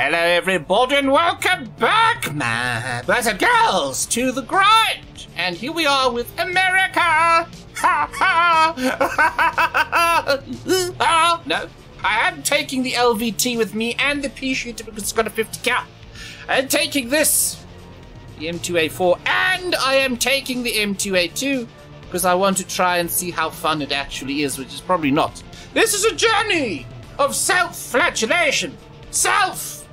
Hello, everybody, and welcome back, my boys and girls, to the grind. And here we are with America. Ha ha. oh, no, I am taking the LVT with me and the pea shooter because it's got a 50 cal. I'm taking this, the M2A4, and I am taking the M2A2 because I want to try and see how fun it actually is, which is probably not. This is a journey of self-flagellation,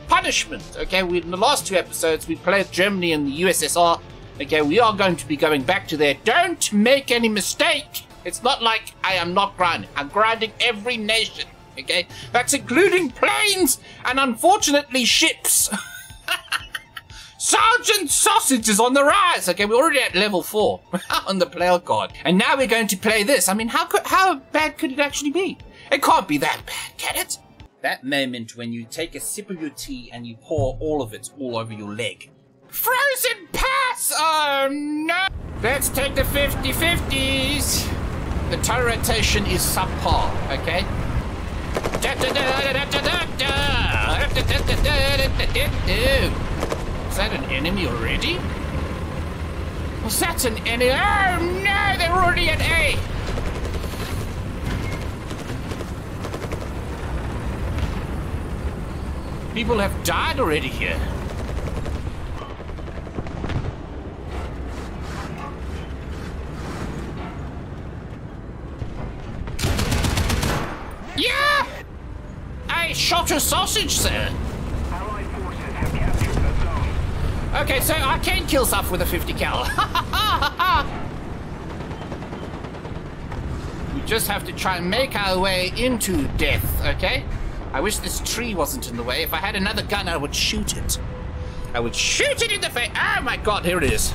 self-punishment. Okay, we, in the last two episodes, we played Germany and the USSR. Okay, we are going to be going back to there. Don't make any mistake. It's not like I am not grinding. I'm grinding every nation. Okay, that's including planes and unfortunately ships. Sergeant Sausage is on the rise. Okay, we're already at level four on the player card, and now we're going to play this. I mean, how could how bad could it actually be? It can't be that bad, can it? That moment when you take a sip of your tea and you pour all of it all over your leg. Frozen pass! Oh no! Let's take the 50-50s. The turret rotation is subpar, okay? Is that an enemy already? Was that an enemy? Oh no, they're already at A! People have died already here. Yeah! I shot a sausage, sir. Allied forces have captured the zone. Okay, so I can kill stuff with a 50 cal. we just have to try and make our way into death, okay? I wish this tree wasn't in the way. If I had another gun, I would shoot it. I would shoot it in the face. Oh my god, here it is.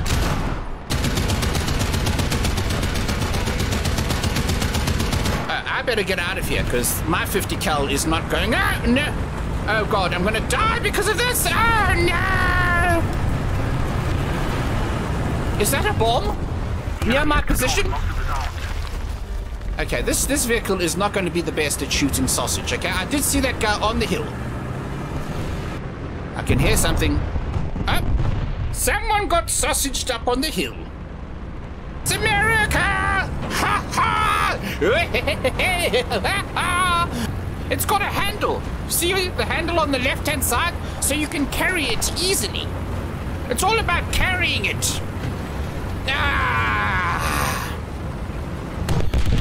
Uh, I better get out of here because my 50 cal is not going. Oh no! Oh god, I'm gonna die because of this! Oh no! Is that a bomb? Near my position? Okay, this this vehicle is not going to be the best at shooting sausage. Okay, I did see that guy on the hill. I can hear something. Oh, someone got sausaged up on the hill. It's America! Ha ha! it's got a handle. See the handle on the left-hand side, so you can carry it easily. It's all about carrying it. Ah!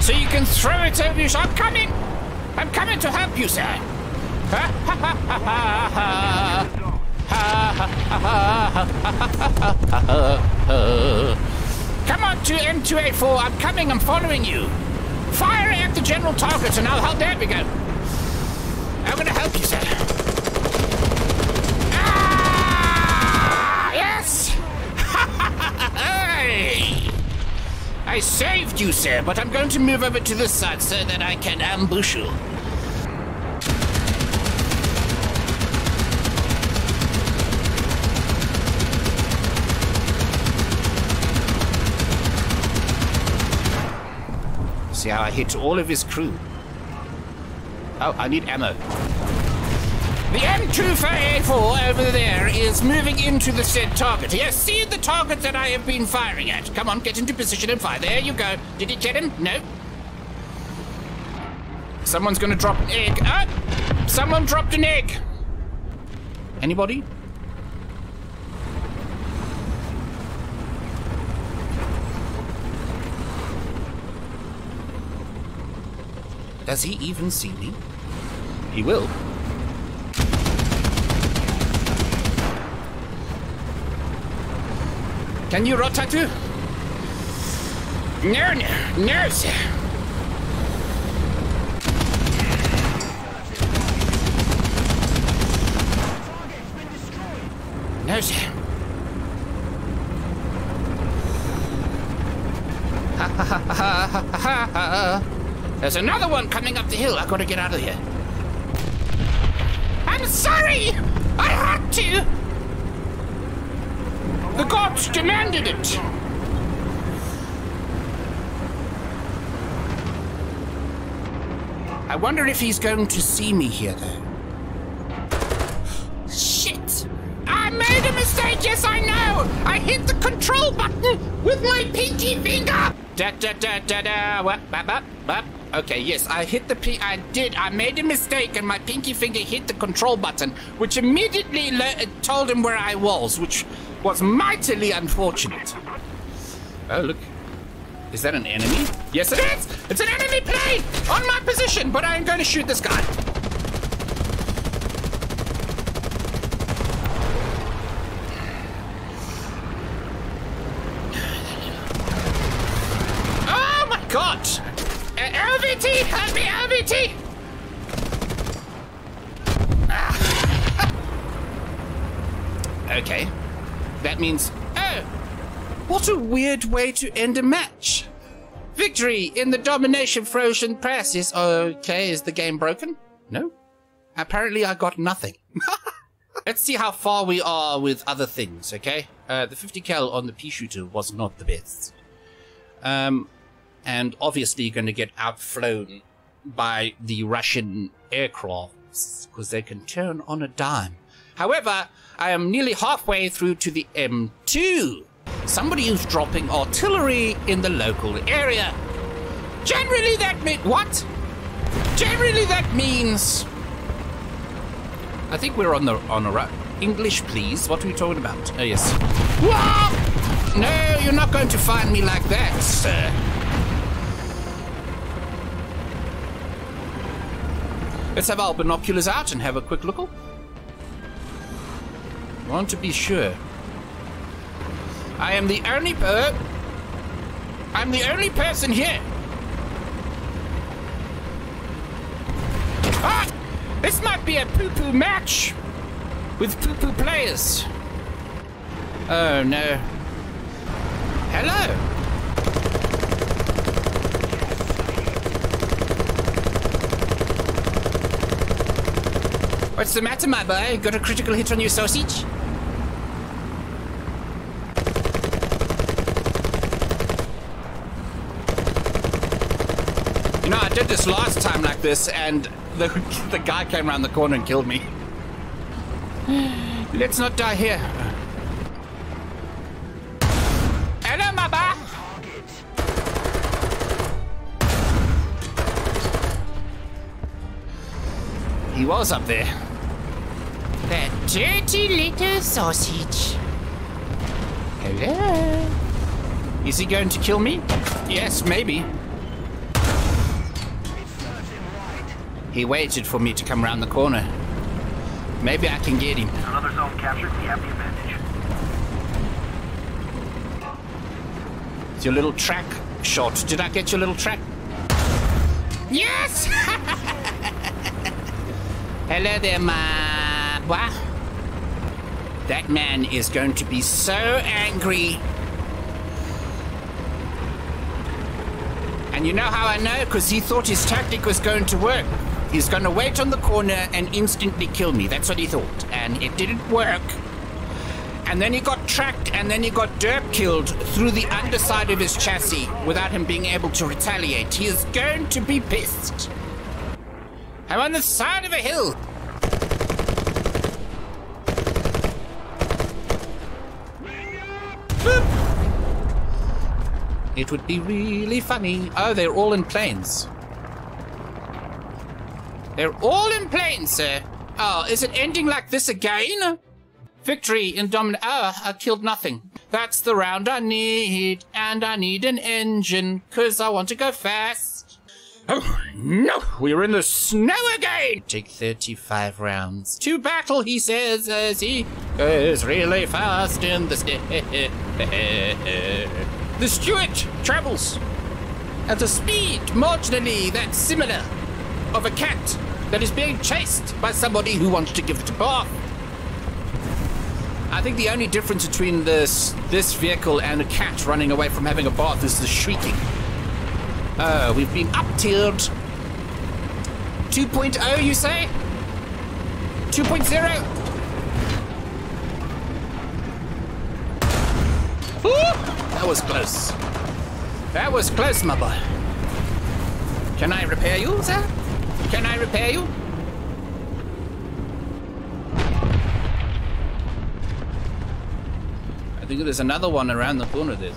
So you can throw it over your I'm coming! I'm coming to help you, sir! Come on to M2A4, I'm coming, I'm following you. Fire at the general target and I'll help. There we go. I'm gonna help you, sir. I saved you, sir, but I'm going to move over to this side so that I can ambush you. See how I hit all of his crew. Oh, I need ammo. The M2A4 over there is moving into the said target. Yes, see the target that I have been firing at. Come on, get into position and fire. There you go. Did he get him? No. Someone's gonna drop an egg. Ah! Someone dropped an egg. Anybody? Does he even see me? He will. Can you rotatu? No, no, no, sir. No, sir. There's another one coming up the hill. I've gotta get out of here. I'm sorry! I had to! The gods demanded it! I wonder if he's going to see me here, though. Shit! I made a mistake, yes, I know! I hit the control button with my pinky finger! Da da da da da, wap, wap. Okay, yes, I hit the P. I did. I made a mistake, and my pinky finger hit the control button, which immediately uh, told him where I was, which was mightily unfortunate. Oh, look. Is that an enemy? Yes, it is! It's an enemy plane! On my position, but I'm going to shoot this guy. Oh my god! LVT! Help me, LVT! Ah. okay. That means. Oh! What a weird way to end a match! Victory in the domination Frozen Pass is okay. Is the game broken? No. Apparently, I got nothing. Let's see how far we are with other things, okay? Uh, the 50 cal on the pea shooter was not the best. Um, and obviously going to get outflown by the Russian aircrafts because they can turn on a dime. However, I am nearly halfway through to the M2. Somebody who's dropping artillery in the local area. Generally, that means what? Generally, that means. I think we're on the on a right. English, please. What are we talking about? Oh yes. Whoa! No, you're not going to find me like that, sir. Let's have our binoculars out and have a quick look. Want to be sure. I am the only per. I'm the only person here. Ah! This might be a poo-poo match with poo-poo players. Oh no. Hello. What's the matter, my boy? Got a critical hit on your sausage? You know, I did this last time like this, and the, the guy came around the corner and killed me. Let's not die here. Hello, boy. He was up there. That dirty little sausage. Hello. Is he going to kill me? Yes, maybe. He waited for me to come around the corner. Maybe I can get him. Another zone captured. We have the advantage. It's your little track shot. Did I get your little track? Yes! Hello there, my boy. That man is going to be so angry. And you know how I know? Because he thought his tactic was going to work. He's to wait on the corner and instantly kill me. That's what he thought. And it didn't work. And then he got tracked and then he got derp killed through the underside of his chassis without him being able to retaliate. He is going to be pissed. I'm on the side of a hill. Boop. It would be really funny. Oh, they're all in planes. They're all in planes, sir. Oh, is it ending like this again? Victory in dominant. Oh, I killed nothing. That's the round I need. And I need an engine, because I want to go fast. Oh, no! We're in the snow again! Take 35 rounds. To battle, he says, as he goes really fast in the snow. the Stuart travels at a speed marginally that's similar of a cat that is being chased by somebody who wants to give it a bath. I think the only difference between this this vehicle and a cat running away from having a bath is the shrieking. Oh, we've been up tiered. 2.0, you say? 2.0? Ooh, that was close. That was close, my boy. Can I repair you, sir? Can I repair you? I think there's another one around the corner there.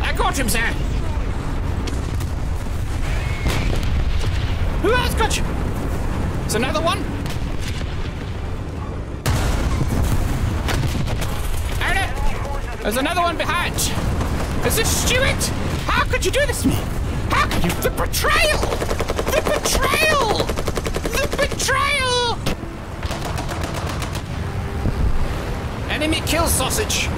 I got him, sir! Who else got you? It's another one? Anna! There's another one behind! Is this Stuart? How could you do this to me? How could you? The betrayal! The betrayal! The betrayal! Enemy kill sausage!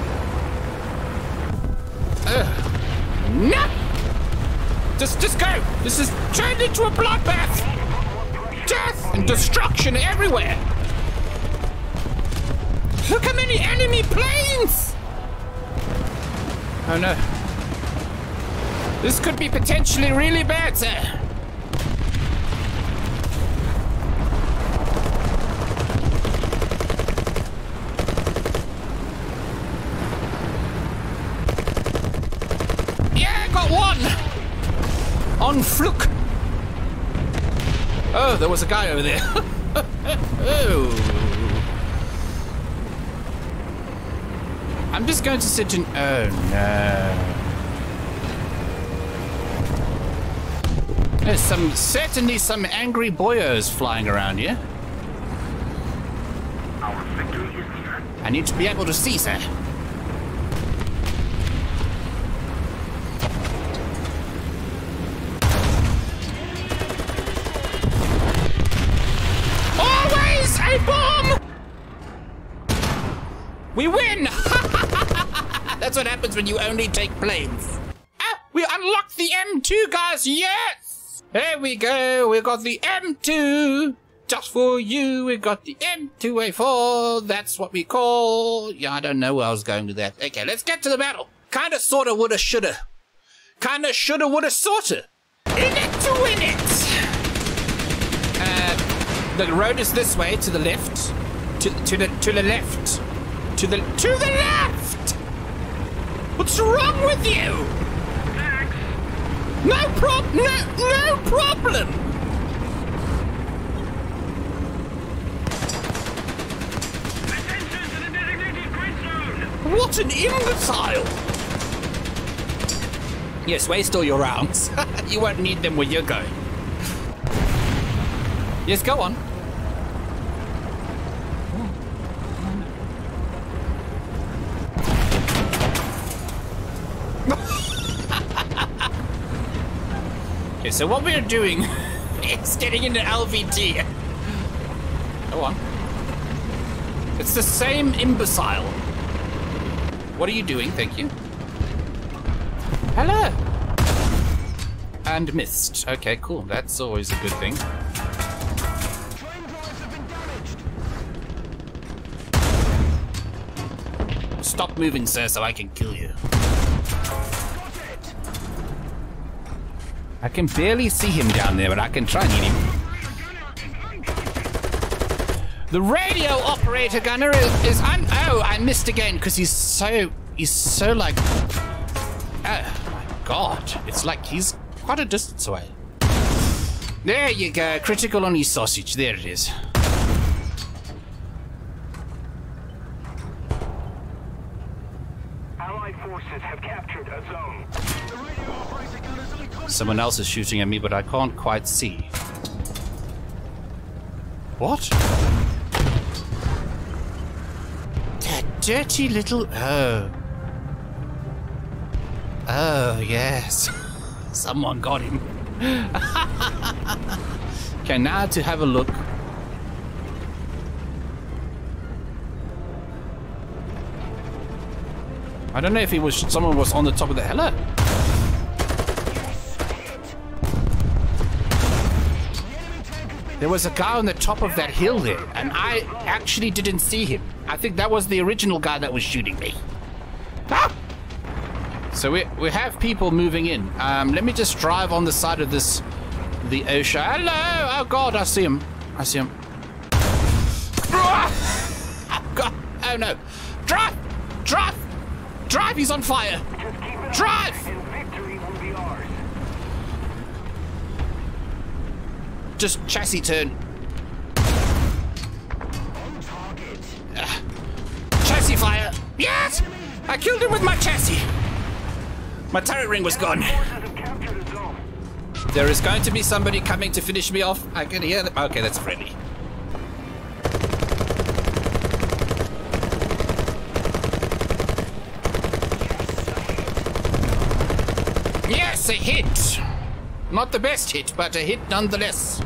No! Just, just go! This is turned into a bloodbath! Death and destruction everywhere! Look how many enemy planes! Oh no. This could be potentially really bad, sir. Yeah, got one! On fluke. Oh, there was a guy over there. oh. I'm just going to sit in. Oh no. There's some certainly some angry boyos flying around here. Our victory is near. I need to be able to see, sir. We win! That's what happens when you only take planes. Ah, we unlocked the M2, guys! Yes! There we go. We got the M2. Just for you, we got the M2A4. That's what we call. Yeah, I don't know where I was going with that. Okay, let's get to the battle. Kinda, sorta, woulda, shoulda. Kinda, shoulda, woulda, sorta. In it to win it. Uh, the road is this way, to the left. To, to the to the left. To the to the left. What's wrong with you? No prob no no problem. Attention to the designated grid zone! What an imbecile! Yes, waste all your rounds. you won't need them where you're going. Yes, go on. Okay, so what we're doing is getting into LVT. Go on. It's the same imbecile. What are you doing? Thank you. Hello. And missed. Okay, cool. That's always a good thing. Stop moving, sir, so I can kill you. I can barely see him down there, but I can try and hit him. The radio operator gunner is, is oh, I missed again because he's so he's so like oh my god, it's like he's quite a distance away. There you go, critical on his sausage. There it is. Allied forces have captured a zone. Someone else is shooting at me, but I can't quite see. What? That dirty little. Oh. Oh, yes. Someone got him. okay, now to have a look. I don't know if he was someone was on the top of the hello. There was a guy on the top of that hill there, and I actually didn't see him. I think that was the original guy that was shooting me. Ah! So we we have people moving in. Um, let me just drive on the side of this, the OSHA. Hello! Oh God, I see him. I see him. Oh God! Oh no! Drive! Drive! Drive! He's on fire! Drive! and victory will be ours. Just chassis turn. Target. Chassis fire! Yes! I killed him with my chassis! My turret ring was gone. There is going to be somebody coming to finish me off. I can hear them. Okay, that's friendly. Yes, a hit! Not the best hit, but a hit nonetheless.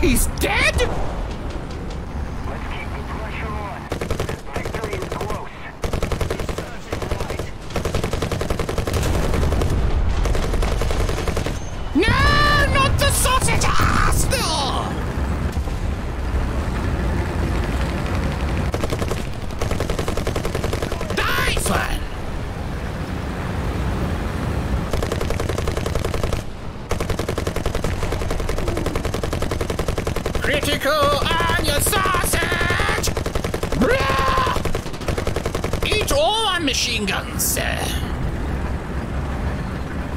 He's dead? Let's keep the pressure on. Victory is close. No, not the sausage! Ah, still! Nice one! Critical on your sausage! Blah! Eat all my machine guns, sir.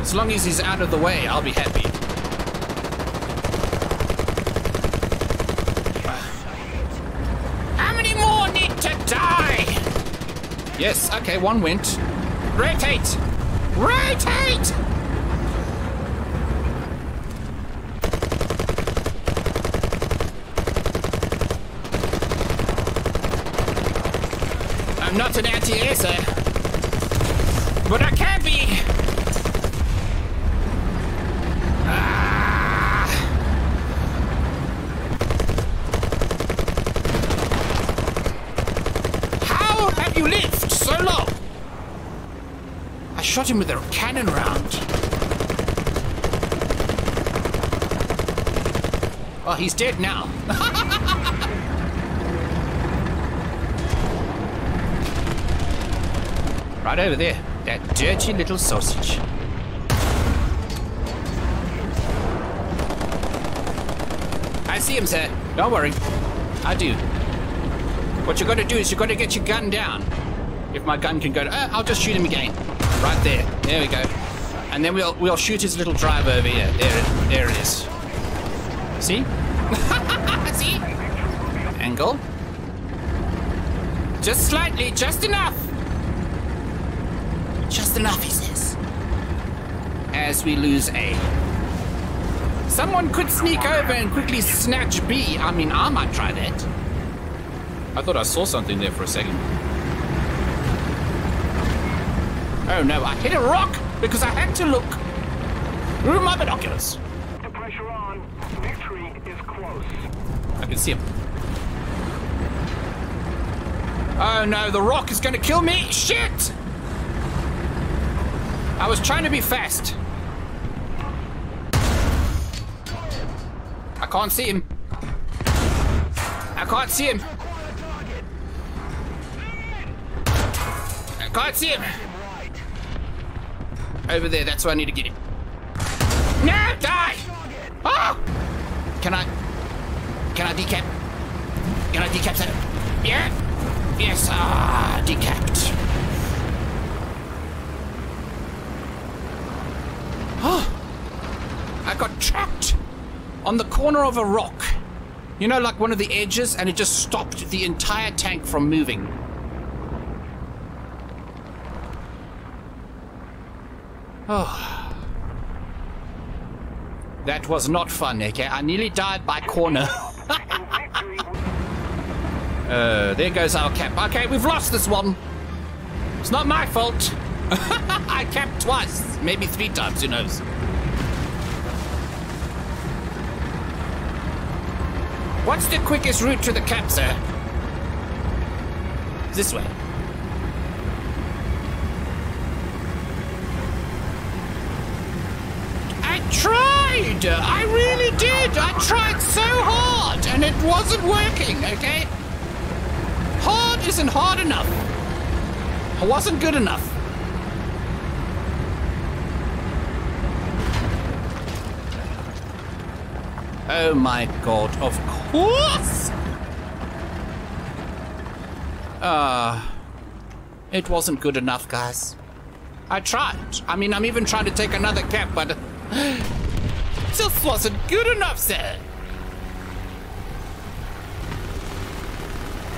As long as he's out of the way, I'll be happy. How many more need to die? Yes, okay, one went. Rotate! Rotate! I'm not an anti-air, sir. But I can be! Ah. How have you lived so long? I shot him with a cannon round. Oh, he's dead now. right over there. That dirty little sausage. I see him, sir. Don't worry. I do. What you gotta do is you gotta get your gun down. If my gun can go, uh, I'll just shoot him again. Right there. There we go. And then we'll we'll shoot his little drive over here. There it, there it is. See? See? Angle. Just slightly, just enough. Just enough, he says. As we lose A. Someone could sneak over and quickly snatch B. I mean, I might try that. I thought I saw something there for a second. Oh no, I hit a rock because I had to look through my binoculars. The pressure on. Victory is close. I can see him. Oh no, the rock is gonna kill me! Shit! I was trying to be fast. I can't see him. I can't see him. I can't see him. Over there, that's where I need to get him. No, die! Oh! Can I... Can I decap? Can I decap that? Yeah? Yes, ah, decapped. Oh! I got trapped on the corner of a rock. You know, like one of the edges, and it just stopped the entire tank from moving. Oh. That was not fun, okay? I nearly died by corner. Uh, there goes our cap. Okay, we've lost this one. It's not my fault. I capped twice, maybe three times, who knows. What's the quickest route to the cap, sir? This way. I I really did! I tried so hard and it wasn't working, okay? Hard isn't hard enough. I wasn't good enough. Oh my god, of course! Ah. it wasn't good enough, guys. I tried. I mean, I'm even trying to take another cap, but just wasn't good enough, sir.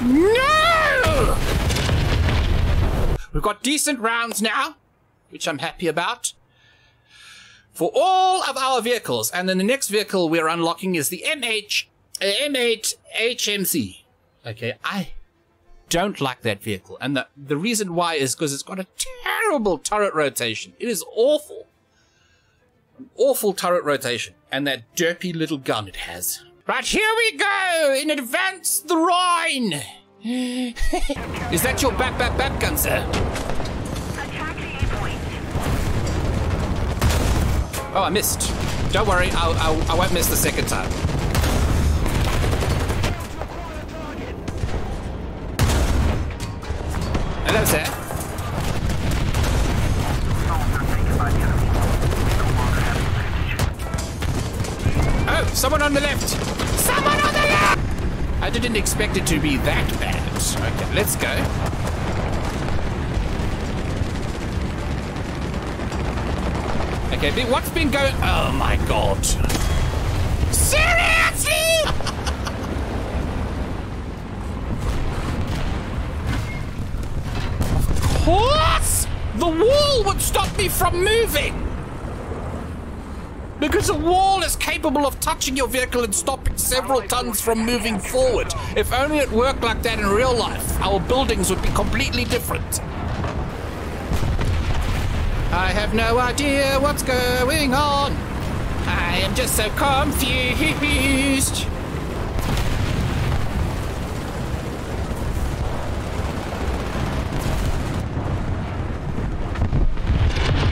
No! We've got decent rounds now, which I'm happy about. For all of our vehicles, and then the next vehicle we're unlocking is the MH, uh, M8 HMC. Okay, I don't like that vehicle, and the the reason why is because it's got a terrible turret rotation. It is awful, awful turret rotation, and that derpy little gun it has. Right here we go in advance the Rhine. is that your bat bat bat gun, sir? Attack the A point. Oh, I missed. Don't worry, I'll, I'll, I won't miss the second time. Hello, sir. Oh, someone on the left! Someone on the left! I didn't expect it to be that bad. Okay, let's go. Okay, what's been going? Oh my god! Seriously? of course, the wall would stop me from moving. Because a wall is capable of touching your vehicle and stopping several tons from moving forward. If only it worked like that in real life, our buildings would be completely different. I have no idea what's going on. I am just so confused.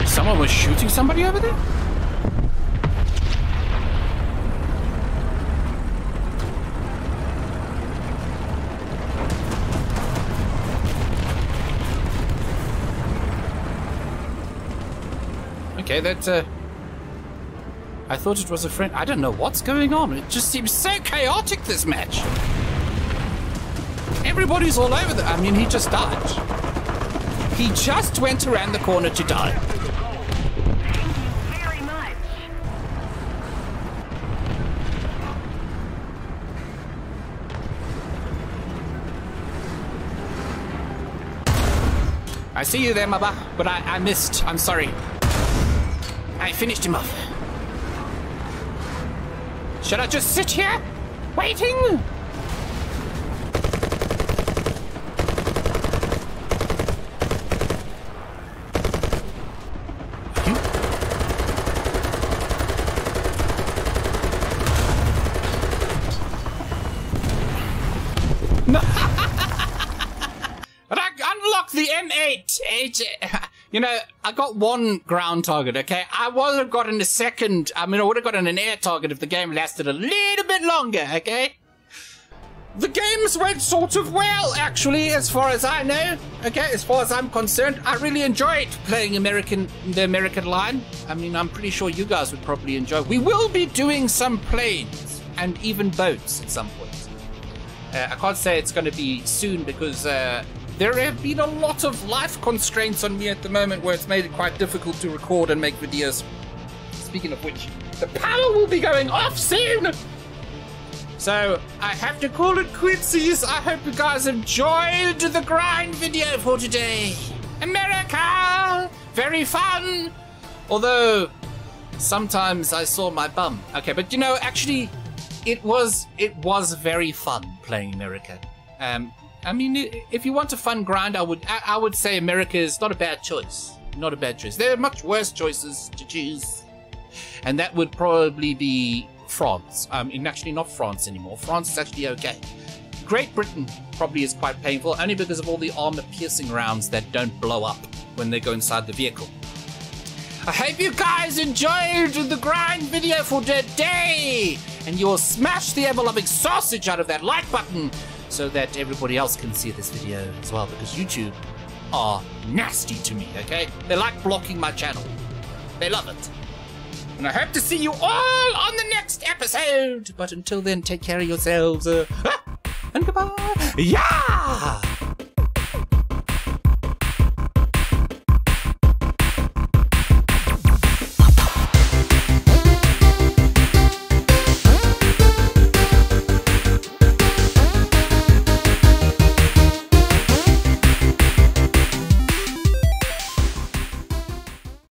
Someone was shooting somebody over there? Okay, that, uh... I thought it was a friend. I don't know what's going on. It just seems so chaotic, this match. Everybody's all over the... I mean, he just died. He just went around the corner to die. Very much. I see you there, Maba, but I, I missed. I'm sorry. I finished him off. Should I just sit here? Waiting? Hmm? But I the M8. You know, I got one ground target, okay? I would have gotten a second. I mean, I would have gotten an air target if the game lasted a little bit longer, okay? The games went sort of well, actually, as far as I know. Okay, as far as I'm concerned, I really enjoyed playing American, the American line. I mean, I'm pretty sure you guys would probably enjoy. We will be doing some planes and even boats at some point. Uh, I can't say it's going to be soon because uh, there have been a lot of life constraints on me at the moment where it's made it quite difficult to record and make videos. Speaking of which, the power will be going off soon! So, I have to call it quincies. I hope you guys enjoyed the grind video for today. America! Very fun! Although, sometimes I saw my bum. Okay, but you know, actually, it was it was very fun playing America. Um, I mean, if you want a fun grind, I would I, I would say America is not a bad choice. Not a bad choice. There are much worse choices to choose, and that would probably be France. Um, actually not France anymore. France is actually okay. Great Britain probably is quite painful, only because of all the armor-piercing rounds that don't blow up when they go inside the vehicle. I hope you guys enjoyed the grind video for today, and you'll smash the ever-loving sausage out of that like button. So that everybody else can see this video as well, because YouTube are nasty to me, okay? They like blocking my channel. They love it. And I hope to see you all on the next episode. But until then, take care of yourselves. Uh, and goodbye. Yeah!